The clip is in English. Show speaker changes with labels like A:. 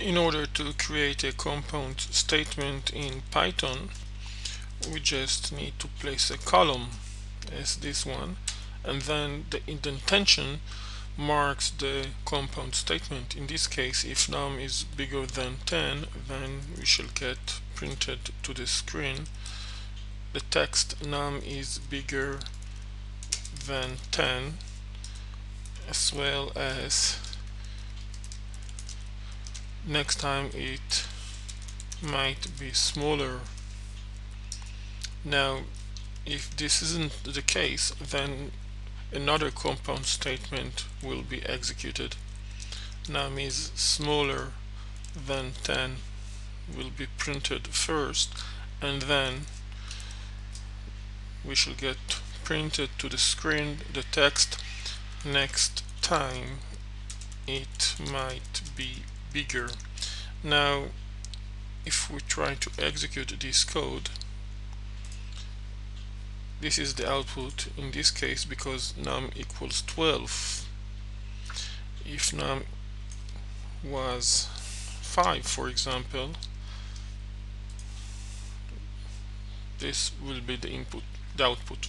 A: in order to create a compound statement in Python we just need to place a column as this one and then the indentation marks the compound statement. In this case if num is bigger than 10 then we shall get printed to the screen the text num is bigger than 10 as well as next time it might be smaller. Now if this isn't the case then another compound statement will be executed. Num is smaller than 10 will be printed first and then we shall get printed to the screen the text. Next time it might be bigger. Now if we try to execute this code this is the output in this case because num equals 12 if num was 5 for example this will be the input the output